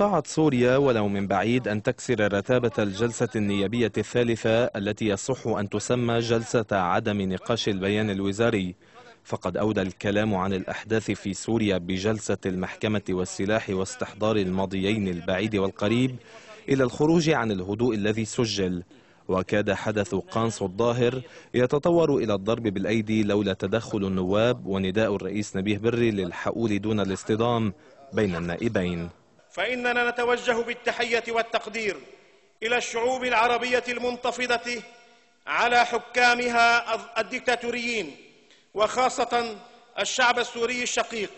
استطاعت سوريا ولو من بعيد أن تكسر رتابة الجلسة النيابية الثالثة التي يصح أن تسمى جلسة عدم نقاش البيان الوزاري. فقد أودى الكلام عن الأحداث في سوريا بجلسة المحكمة والسلاح واستحضار الماضيين البعيد والقريب إلى الخروج عن الهدوء الذي سجل. وكاد حدث قانص الظاهر يتطور إلى الضرب بالأيدي لولا تدخل النواب ونداء الرئيس نبيه بري للحؤول دون الاصطدام بين النائبين. فإننا نتوجه بالتحية والتقدير إلى الشعوب العربية المنتفضة على حكامها الدكتاتوريين وخاصة الشعب السوري الشقيق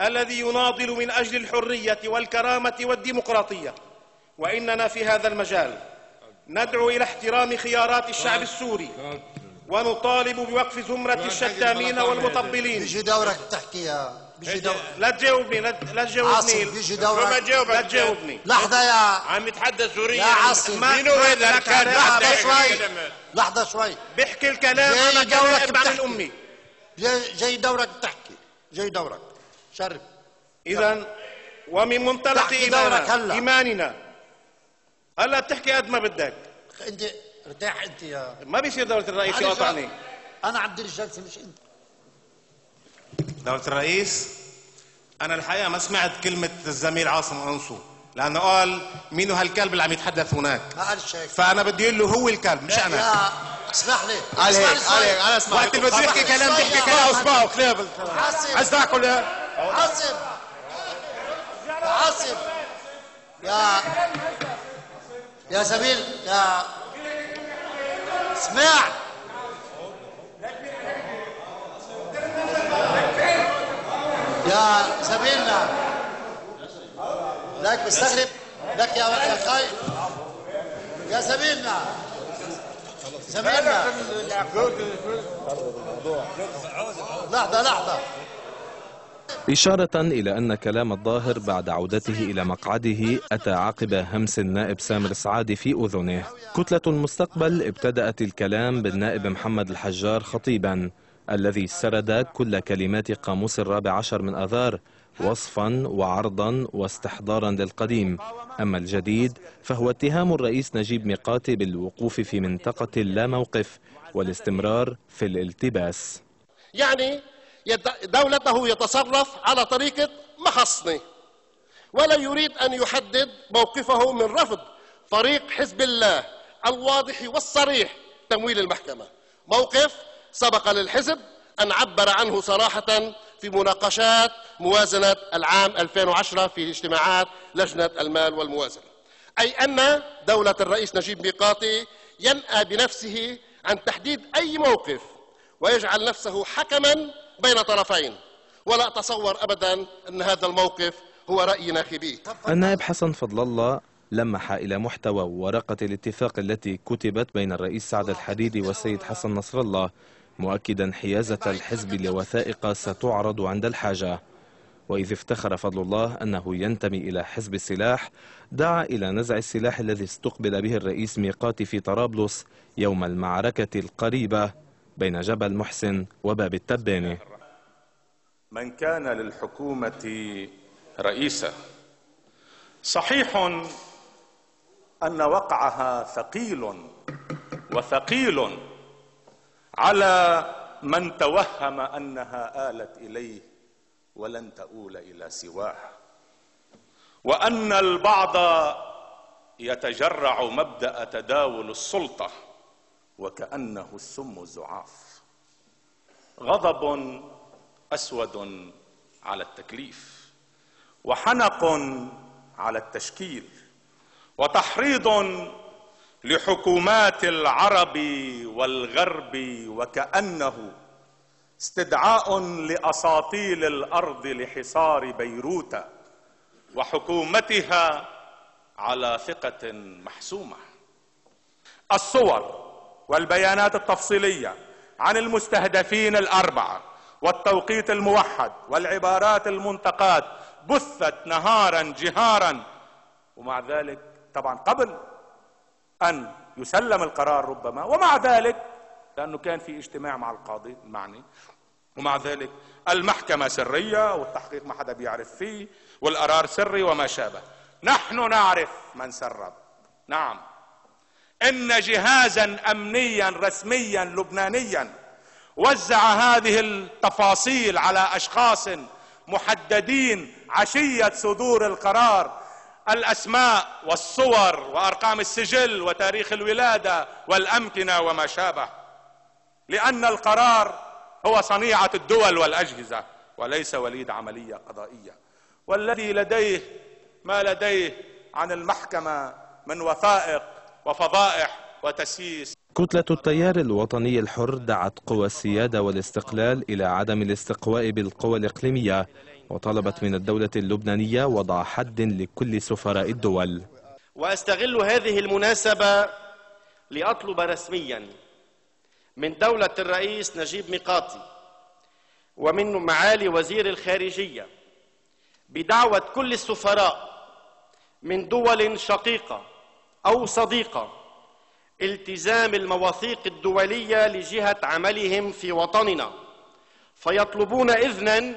الذي يناضل من أجل الحرية والكرامة والديمقراطية. وإننا في هذا المجال ندعو إلى احترام خيارات الشعب السوري. ونطالب بوقف زمرة الشتامين والمطبلين. دورك تحكي يا بيجي دورك لا تجاوبني لا لا تجاوبني. عاصم بيجي دورك ما تجاوبك لا تجاوبني. لحظة يا عم يتحدث سوريا. يا عاصم. مين هو هذا الكلب لحظة شوي. لحظة شوي. بحكي الكلام. جاي أنا دورك بتحكي. الأمي جاي, جاي دورك تحكي. جاي دورك. شرف. إذا ومن منطلق دورك إيماننا, هلا. إيماننا. هلا بتحكي قد ما بدك. أنت ارتاح أنت يا ما بيصير دولة الرئيس يقاطعني. أنا عم بدير الجلسة مش أنت. دولة الرئيس أنا الحقيقة ما سمعت كلمة الزميل عاصم أنصو لأنه قال مين هالكلب اللي عم يتحدث هناك؟ ما قالش هيك فأنا بدي أقول له هو الكلب مش أنا. اسمح لي. قال هيك قال. هيك أنا أسمع. وقت اللي بده يحكي كلام بيحكي كلام. أصبعه كلاب عاصم. تاكل يا عاصم. عاصم. يا يا زميل يا اسمع يا زميلنا. لك مستغرب لك يا يا خاي. يا زميلنا. زميلنا. لحظة لحظة. إشارة إلى أن كلام الظاهر بعد عودته إلى مقعده أتى عقب همس النائب سامر سعادي في أذنه. كتلة المستقبل ابتدأت الكلام بالنائب محمد الحجار خطيبا. الذي سرد كل كلمات قاموس الرابع عشر من أذار وصفا وعرضا واستحضارا للقديم. أما الجديد فهو اتهام الرئيس نجيب ميقاتي بالوقوف في منطقة لا موقف والاستمرار في الالتباس. يعني دولته يتصرف على طريقة محصنة ولا يريد أن يحدد موقفه من رفض طريق حزب الله الواضح والصريح تمويل المحكمة. موقف سبق للحزب أن عبر عنه صراحة في مناقشات موازنة العام 2010 في اجتماعات لجنة المال والموازنة. أي أن دولة الرئيس نجيب ميقاتي ينأى بنفسه عن تحديد أي موقف ويجعل نفسه حكما بين طرفين. ولا أتصور أبدا أن هذا الموقف هو رأي ناخبيه. النائب حسن فضل الله لمح إلى محتوى ورقة الاتفاق التي كتبت بين الرئيس سعد الحديدي والسيد حسن نصر الله مؤكدا حيازة الحزب لوثائق ستعرض عند الحاجة. وإذ افتخر فضل الله أنه ينتمي إلى حزب السلاح دعا إلى نزع السلاح الذي استقبل به الرئيس ميقاتي في طرابلس يوم المعركة القريبة بين جبل محسن وباب التبانة من كان للحكومة رئيسا. صحيح أن وقعها ثقيل وثقيل على من توهم أنها آلت إليه ولن تؤول إلى سواه. وأن البعض يتجرع مبدأ تداول السلطة وكأنه السم الزعاف. غضب أسود على التكليف وحنق على التشكيل وتحريض لحكومات العرب والغرب وكأنه استدعاء لأساطيل الأرض لحصار بيروت وحكومتها على ثقة محسومة. الصور والبيانات التفصيلية عن المستهدفين الأربعة والتوقيت الموحد والعبارات المنتقات بثت نهارا جهارا ومع ذلك طبعا قبل أن يسلم القرار ربما ومع ذلك لأنه كان في اجتماع مع القاضي المعني ومع ذلك المحكمة سرية والتحقيق ما حدا بيعرف فيه والقرار سري وما شابه. نحن نعرف من سرب. نعم. إن جهازا امنيا رسميا لبنانيا وزع هذه التفاصيل على أشخاص محددين عشية صدور القرار الأسماء والصور وأرقام السجل وتاريخ الولادة والأمكنة وما شابه. لأن القرار هو صنيعة الدول والأجهزة وليس وليد عملية قضائية. والذي لديه ما لديه عن المحكمة من وثائق وفضائح وتسييس. كتلة التيار الوطني الحر دعت قوى السيادة والاستقلال إلى عدم الاستقواء بالقوى الإقليمية وطلبت من الدولة اللبنانية وضع حد لكل سفراء الدول. وأستغل هذه المناسبة لأطلب رسميا من دولة الرئيس نجيب ميقاتي ومن معالي وزير الخارجية بدعوة كل السفراء من دول شقيقة أو صديقة التزام المواثيق الدولية لجهة عملهم في وطننا. فيطلبون اذنا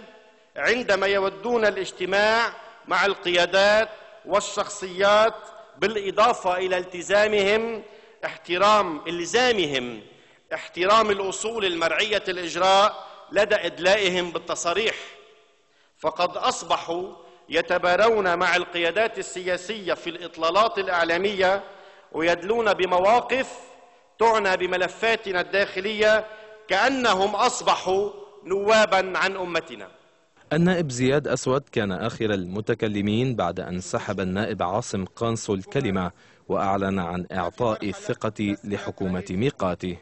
عندما يودون الاجتماع مع القيادات والشخصيات بالإضافة إلى التزامهم احترام إلزامهم احترام الأصول المرعية الإجراء لدى إدلائهم بالتصاريح فقد أصبحوا يتبارون مع القيادات السياسية في الإطلالات الإعلامية ويدلون بمواقف تعنى بملفاتنا الداخلية كأنهم أصبحوا نوابا عن أمتنا. النائب زياد أسود كان آخر المتكلمين بعد أن سحب النائب عاصم قانصو الكلمة وأعلن عن إعطاء الثقة لحكومة ميقاتي